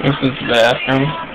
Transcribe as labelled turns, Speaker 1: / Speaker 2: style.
Speaker 1: This is the bathroom.